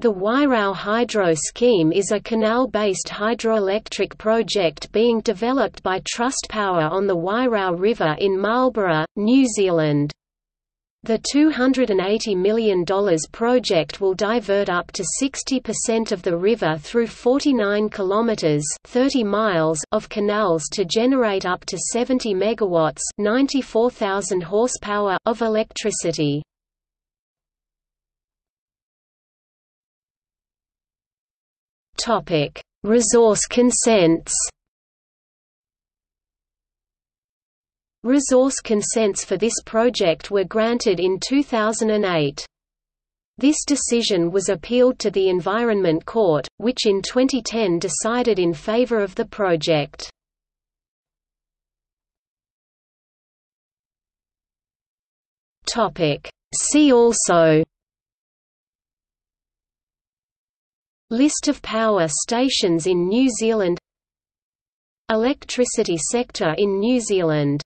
The Wairau Hydro Scheme is a canal-based hydroelectric project being developed by Trustpower on the Wairau River in Marlborough, New Zealand. The $280 million project will divert up to 60% of the river through 49 kilometers (30 miles) of canals to generate up to 70 megawatts (94,000 horsepower) of electricity. Topic: Resource consents. Resource consents for this project were granted in 2008. This decision was appealed to the Environment Court, which in 2010 decided in favor of the project. See also List of power stations in New Zealand. Electricity sector in New Zealand